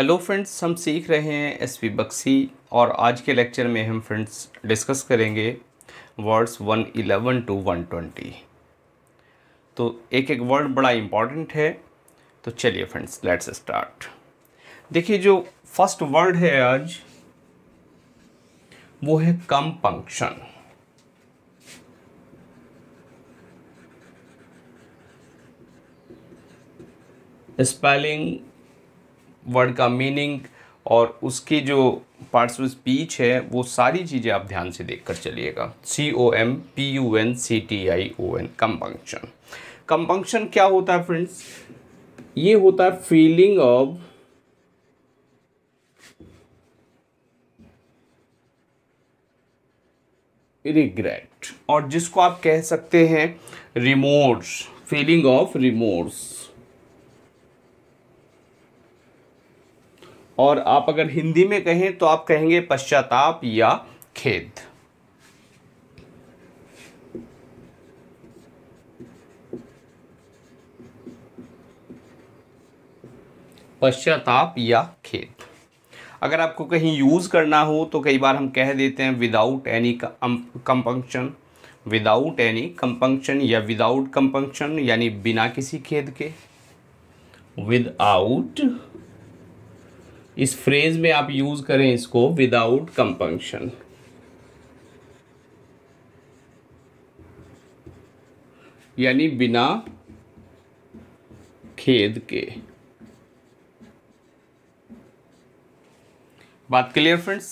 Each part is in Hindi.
हेलो फ्रेंड्स हम सीख रहे हैं एस पी बक्सी और आज के लेक्चर में हम फ्रेंड्स डिस्कस करेंगे वर्ड्स 111 टू 120 तो एक एक वर्ड बड़ा इंपॉर्टेंट है तो चलिए फ्रेंड्स लेट्स स्टार्ट देखिए जो फ़र्स्ट वर्ड है आज, वो है कम पंक्शन स्पेलिंग वर्ड का मीनिंग और उसकी जो पार्ट्स ऑफ़ स्पीच है, वो सारी चीज़ें आप ध्यान से देख कर चलिएगा। C O M P U N C T I O N compunction compunction क्या होता है फ्रेंड्स ये होता है फीलिंग ऑफ़ रिग्रेट और जिसको आप कह सकते हैं रिमोर्स फीलिंग ऑफ़ रिमोर्स और आप अगर हिंदी में कहें तो आप कहेंगे पश्चाताप या खेद। पश्चाताप या खेद। अगर आपको कहीं यूज़ करना हो तो कई बार हम कह देते हैं without any compunction without any compunction या विदाउट कंपंक्शन यानी बिना किसी खेद के। विदाउट इस फ्रेज में आप यूज़ करें इसको विदाउट कंपंक्शन यानी बिना खेद के। बात क्लियर फ्रेंड्स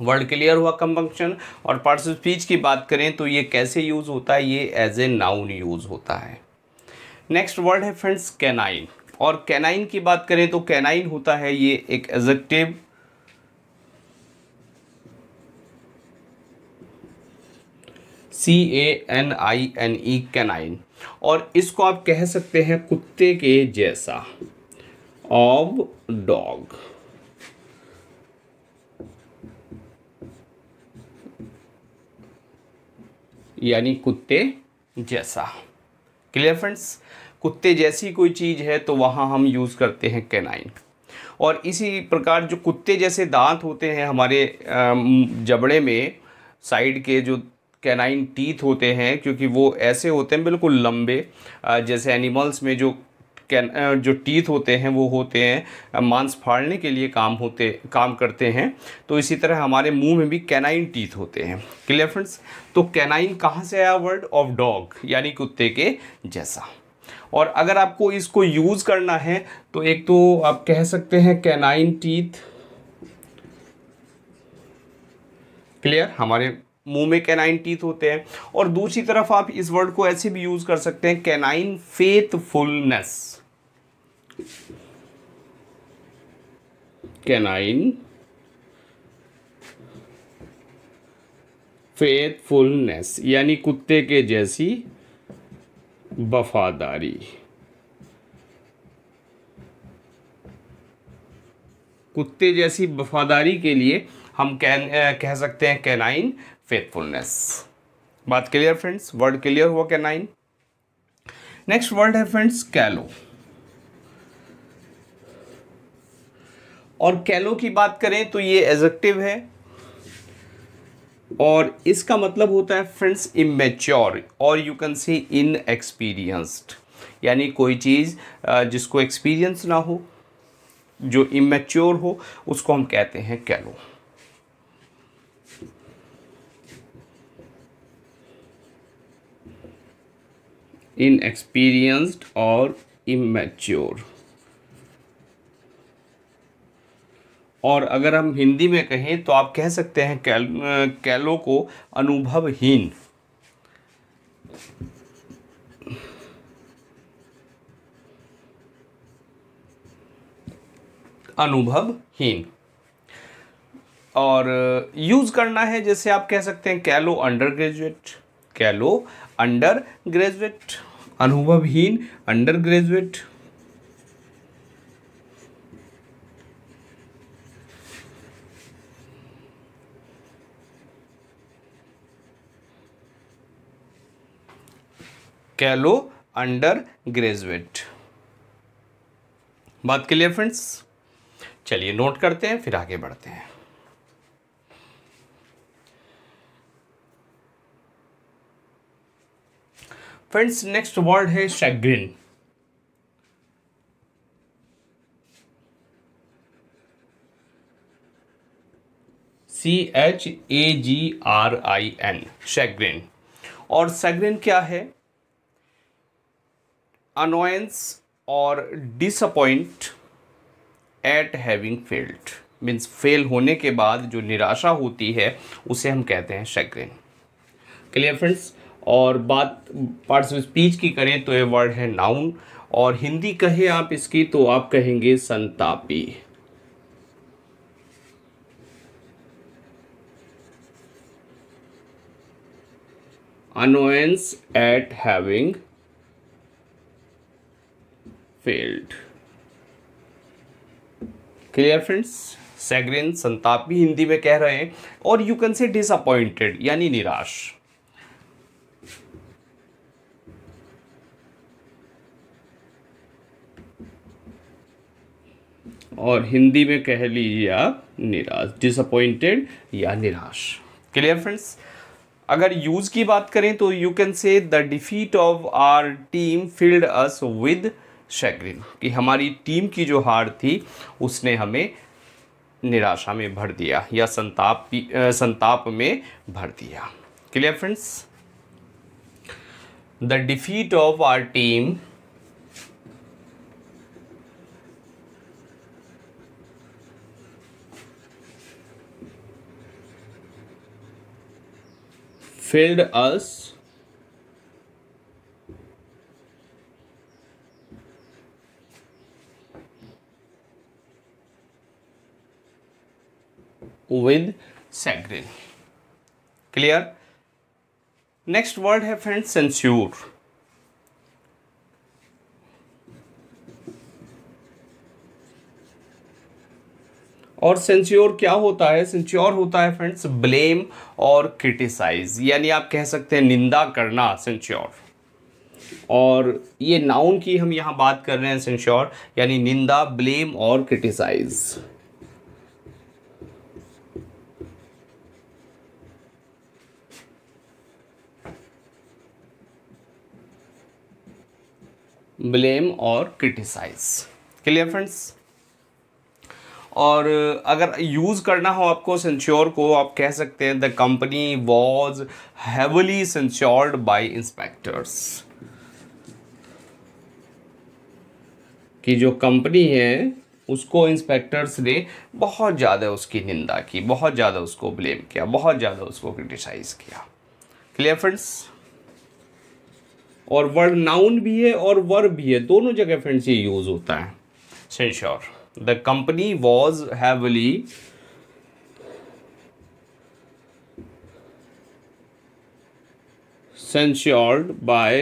वर्ड क्लियर हुआ कंपंक्शन और पार्ट्स ऑफ़ स्पीच की बात करें तो ये कैसे यूज़ होता है? ये एज ए नाउन यूज़ होता है। नेक्स्ट वर्ड है फ्रेंड्स कैनाइन और कैनाइन की बात करें तो कैनाइन होता है ये एक adjective C A N I N E canine. और इसको आप कह सकते हैं कुत्ते के जैसा। ऑब डॉग यानी कुत्ते जैसा। क्लियर फ्रेंड्स कुत्ते जैसी कोई चीज़ है तो वहाँ हम यूज़ करते हैं कैनाइन और इसी प्रकार जो कुत्ते जैसे दांत होते हैं हमारे जबड़े में, साइड के जो कैनाइन टीथ होते हैं, क्योंकि वो ऐसे होते हैं बिल्कुल लंबे जैसे एनिमल्स में जो कैन जो टीथ होते हैं, वो होते हैं मांस फाड़ने के लिए काम होते, काम करते हैं। तो इसी तरह हमारे मुँह में भी कैनाइन टीथ होते हैं। क्लियर फ्रेंड्स तो कैनाइन कहाँ से आया वर्ड ऑफ़ डॉग यानी कुत्ते के जैसा। और अगर आपको इसको यूज़ करना है तो एक तो आप कह सकते हैं कैनाइन टीथ क्लियर हमारे मुँह में कैनाइन टीथ होते हैं। और दूसरी तरफ़ आप इस वर्ड को ऐसे भी यूज़ कर सकते हैं कैनाइन फेथफुलनेस कैनाइन फेथफुलनेस यानी कुत्ते के जैसी वफादारी। कुत्ते जैसी वफादारी के लिए हम कह कह सकते हैं कैनाइन फेथफुलनेस। बात क्लियर फ्रेंड्स? वर्ड क्लियर हुआ कैनाइन? नेक्स्ट वर्ड है फ्रेंड्स, कैलो। और कैलो की बात करें तो ये एजेक्टिव है। और इसका मतलब होता है फ्रेंड्स इमेच्योर और you can see inexperienced यानी कोई चीज़ जिसको एक्सपीरियंस ना हो, जो इमेच्योर हो, उसको हम कहते हैं कैलो इन एक्सपीरियंस्ड और इमेच्योर और अगर हम हिंदी में कहें तो आप कह सकते हैं कैल, कैलो को अनुभवहीन। अनुभवहीन। और यूज़ करना है, जैसे आप कह सकते हैं callow undergraduate callow undergraduate अनुभवहीन undergraduate callow undergraduate. बात क्लियर फ्रेंड्स? चलिए नोट करते हैं, फिर आगे बढ़ते हैं। फ्रेंड्स, नेक्स्ट वर्ड है chagrin. C H A G R I N chagrin. और सैग्रिन क्या है? अनोयंस और disappoint at having failed means fail होने के बाद जो निराशा होती है, उसे हम कहते हैं शैग्रिन क्लियर फ्रेंड्स और बात पार्ट्स ऑफ़ स्पीच की करें तो ये वर्ड है नाउन और हिंदी कहे आप इसकी तो आप कहेंगे संतापी. Annoyance at having failed. Clear friends chagrin संताप भी हिंदी में कह रहे हैं, और यू कैन से डिसअपॉइंटेड यानी निराश। और हिंदी में कह लीजिए आप, निराश डिसअपॉइंटेड या निराश। क्लियर फ्रेंड्स अगर यूज़ की बात करें तो you can say the defeat of our team filled us with chagrin कि हमारी टीम की जो हार थी, उसने हमें निराशा में भर दिया या संताप संताप में भर दिया। Clear friends the defeat of our team filled us with saccharin clear? Next word है friends censure. और सेंच्योर क्या होता है? सेंच्योर होता है फ्रेंड्स ब्लेम और क्रिटिसाइज यानी आप कह सकते हैं निंदा करना सेंच्योर और ये नाउन की हम यहाँ बात कर रहे हैं सेंश्योर यानी निंदा ब्लेम और क्रिटिसाइज ब्लेम और क्रिटिसाइज। Clear friends? और अगर यूज़ करना हो आपको सेंश्योर को, आप कह सकते हैं the company was heavily censured by inspectors कि जो कंपनी है, उसको इंस्पेक्टर्स ने बहुत ज़्यादा उसकी निंदा की, बहुत ज़्यादा उसको ब्लेम किया, बहुत ज़्यादा उसको क्रिटिसाइज किया। Clear friends? और वर्ड नाउन भी है और वर्ब भी है, दोनों जगह फ्रेंड्स ये यूज़ होता है। Censure the company was heavily censured by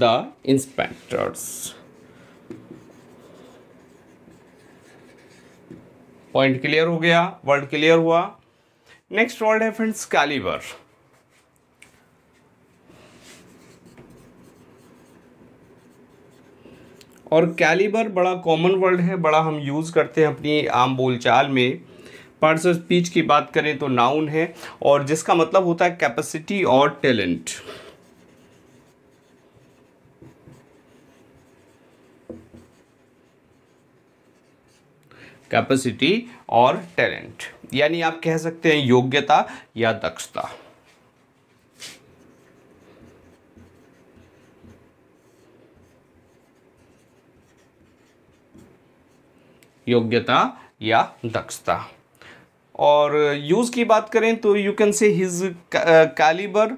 the inspectors. Point clear हो गया वर्ड क्लियर हुआ। नेक्स्ट वर्ड है फ्रेंड्स कैलिबर और कैलिबर बड़ा कॉमन वर्ड है, बड़ा हम यूज़ करते हैं अपनी आम बोलचाल में। पार्ट्स ऑफ़ स्पीच की बात करें तो नाउन है, और जिसका मतलब होता है कैपेसिटी और टैलेंट कैपेसिटी और टैलेंट यानी आप कह सकते हैं योग्यता या दक्षता। योग्यता या दक्षता। और यूज़ की बात करें तो you can say his calibre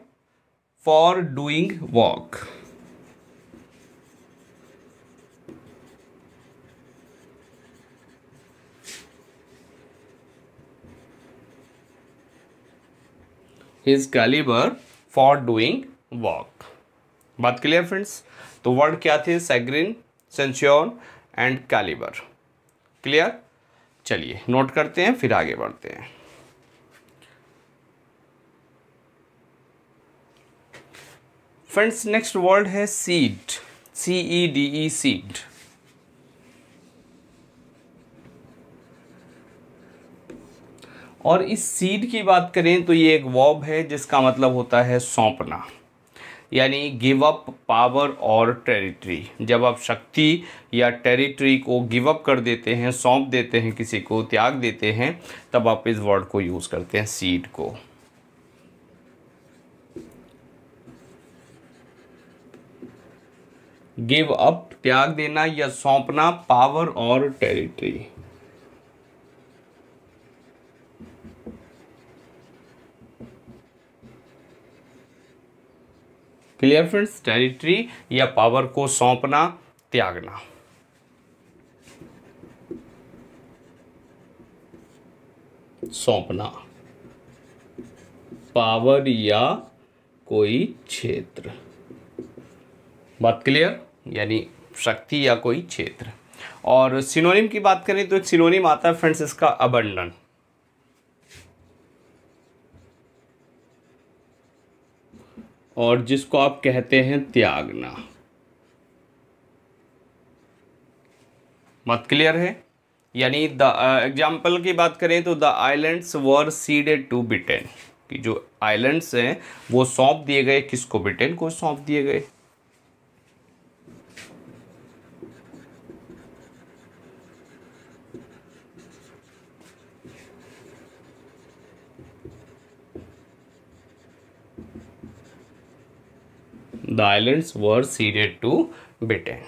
for doing work his calibre for doing work बात क्लियर फ्रेंड्स तो वर्ड क्या थे? Chagrin censure and calibre clear चलिए नोट करते हैं, फिर आगे बढ़ते हैं। फ्रेंड्स नेक्स्ट वर्ड है cede C E D E cede और इस सीड की बात करें तो ये एक वॉब है, जिसका मतलब होता है सौंपना। यानी गिव अप पावर और टेरिटरी जब आप शक्ति या टेरिटरी को गिव अप कर देते हैं, सौंप देते हैं, किसी को त्याग देते हैं, तब आप इस वर्ड को यूज़ करते हैं सीड को। गिव अप त्याग देना या सौंपना पावर और टेरिटरी क्लियर फ्रेंड्स टेरिटरी या पावर को सौंपना त्यागना सौंपना पावर या कोई क्षेत्र बात क्लियर यानी शक्ति या कोई क्षेत्र और सिनोनिम की बात करें तो एक सिनोनिम आता है फ्रेंड्स इसका अबंडन और जिसको आप कहते हैं त्यागना। मत क्लियर है? यानी द एग्ज़ाम्पल की बात करें तो the islands were ceded to Britain कि जो आइलैंड्स हैं, वो सौंप दिए गए किसको? ब्रिटेन को सौंप दिए गए। The islands were ceded to Britain.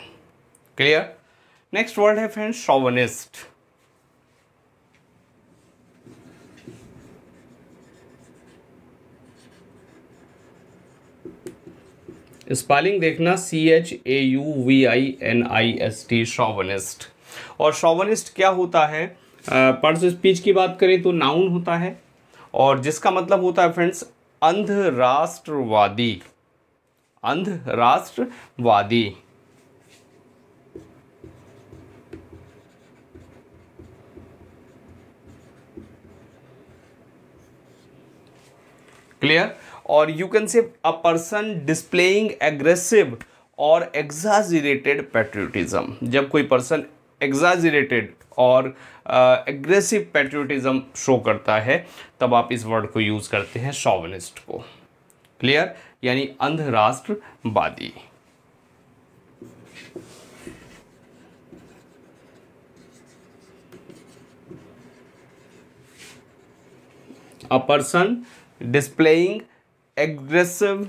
Clear? Next word है friends, chauvinist. स्पेलिंग देखना C H A U V I N I S T chauvinist और शॉवनिस्ट क्या होता है पर्स स्पीच की बात करें तो नाउन होता है और जिसका मतलब होता है फ्रेंड्स अंध राष्ट्रवादी अंध राष्ट्रवादी क्लियर और you can say a person displaying aggressive और एग्जाजिरेटेड पेट्रियोटिज्म जब कोई पर्सन एग्जाजिरेटेड और एग्रेसिव पेट्रियोटिज्म शो करता है, तब आप इस वर्ड को यूज़ करते हैं शॉवनिस्ट को। क्लियर यानी अंधराष्ट्रवादी। अ पर्सन डिस्प्लेइंग एग्रेसिव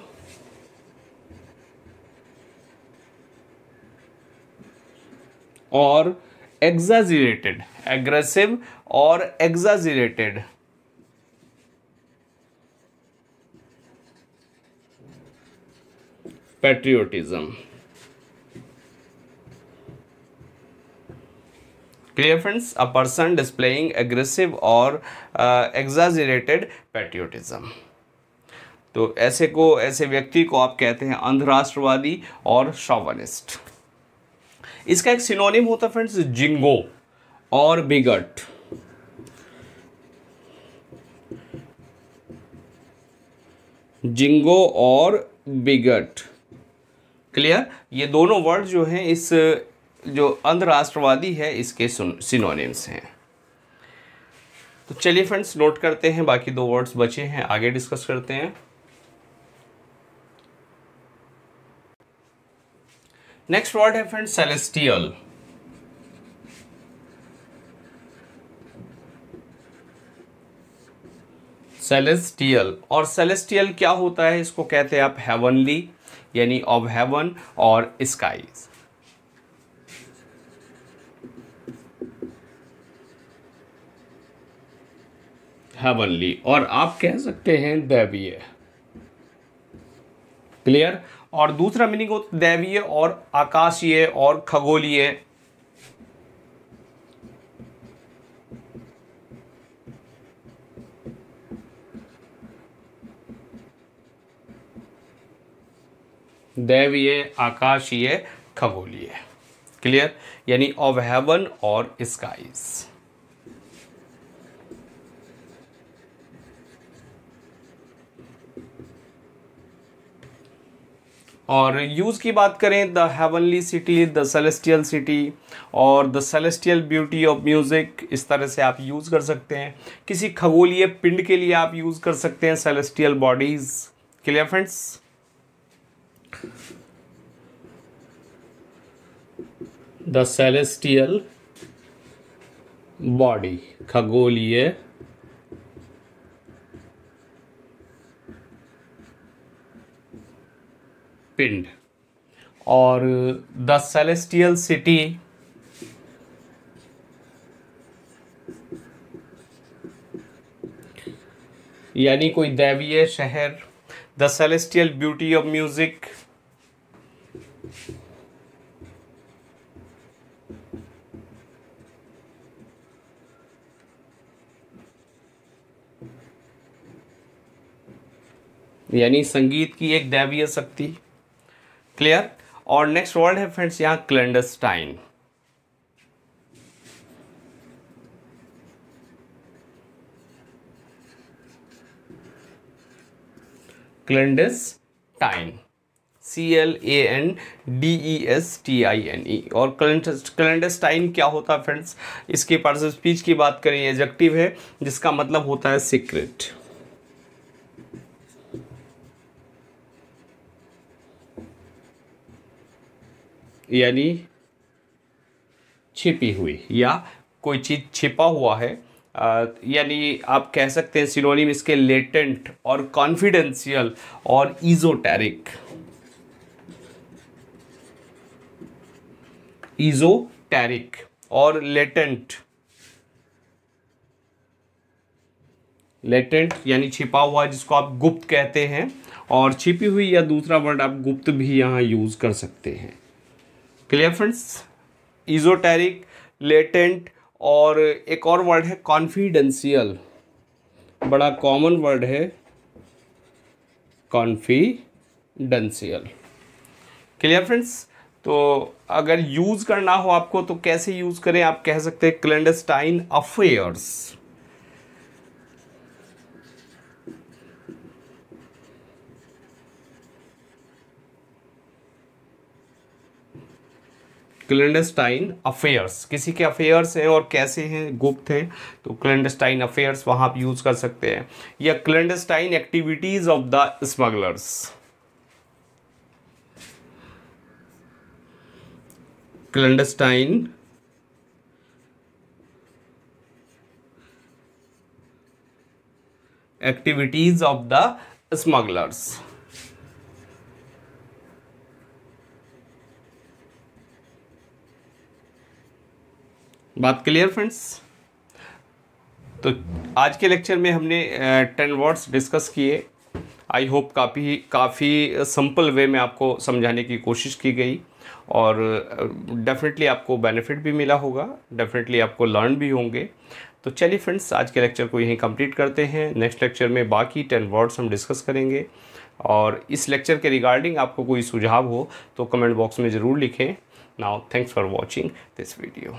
और एग्जाजरेटेड एग्रेसिव और exaggerated patriotism clear friends a person displaying aggressive और एग्जाजरेटेड पैट्रियोटिज्म तो ऐसे को, ऐसे व्यक्ति को आप कहते हैं अंधराष्ट्रवादी और शॉवनिस्ट इसका एक सिनोनिम होता है फ्रेंड्स जिंगो और बिगट. जिंगो और बिगट. क्लियर ये दोनों वर्ड जो हैं, इस, जो अंधराष्ट्रवादी है, इसके सिनोनिम्स हैं। तो चलिए फ्रेंड्स नोट करते हैं, बाकी दो वर्ड्स बचे हैं, आगे डिस्कस करते हैं। नेक्स्ट वर्ड है फ्रेंड्स सेलेस्टियल सेलेस्टियल और सेलेस्टियल क्या होता है, इसको कहते हैं आप हेवनली यानी ऑफ़ हेवन और स्काईज हेवनली और आप कह सकते हैं दैवीय. क्लियर और दूसरा मीनिंग हो दैवीय और आकाशीय और खगोलीय. दैवीय आकाशीय खगोलीय। क्लियर यानी ऑफ़ हेवन और स्काईज और यूज़ की बात करें the heavenly city the celestial city और the celestial beauty of music इस तरह से आप यूज़ कर सकते हैं। किसी खगोलीय पिंड के लिए आप यूज़ कर सकते हैं celestial bodies clear friends the celestial body खगोलीय पिंड और द सेलेस्टियल सिटी यानी कोई दैवीय शहर the celestial beauty of music यानी संगीत की एक दैवीय शक्ति। क्लियर और नेक्स्ट वर्ड है फ्रेंड्स यहाँ clandestine clandestine C L A N D E S T I N E और क्लेंडस्टाइन क्या होता है फ्रेंड्स इसके पार्ट स्पीच की बात करें एजेक्टिव है, जिसका मतलब होता है सीक्रेट यानी छिपी हुई, या कोई चीज़ छिपा हुआ है यानी आप कह सकते हैं सिनोनिम इसके लेटेंट और कॉन्फिडेंशियल और ईजोटेरिक ईजोटेरिक और लेटेंट लेटेंट यानी छिपा हुआ जिसको आप गुप्त कहते हैं और छिपी हुई या दूसरा वर्ड आप गुप्त भी यहाँ यूज़ कर सकते हैं। क्लियर फ्रेंड्स इजोटेरिक लेटेंट और एक और वर्ड है कॉन्फिडेंशियल बड़ा कॉमन वर्ड है कॉन्फिडेंशियल क्लियर फ्रेंड्स तो अगर यूज़ करना हो आपको तो कैसे यूज़ करें? आप कह सकते हैं क्लेंडस्टाइन अफेयर्स क्लेंडस्टाइन अफेयर्स किसी के अफेयर्स हैं और कैसे हैं? गुप्त हैं। तो क्लेंडस्टाइन अफेयर्स वहाँ आप यूज़ कर सकते हैं। या clandestine activities of the smugglers clandestine activities of the smugglers बात क्लियर फ्रेंड्स तो आज के लेक्चर में हमने टेन वर्ड्स डिस्कस किए। आई होप काफ़ी काफ़ी सिंपल वे में आपको समझाने की कोशिश की गई। और डेफिनेटली आपको बेनिफिट भी मिला होगा डेफिनेटली आपको लर्न भी होंगे। तो चलिए फ्रेंड्स आज के लेक्चर को यहीं कंप्लीट करते हैं। नेक्स्ट लेक्चर में बाकी टेन वर्ड्स हम डिस्कस करेंगे। और इस लेक्चर के रिगार्डिंग आपको कोई सुझाव हो तो कमेंट बॉक्स में ज़रूर लिखें। Now thanks for watching this video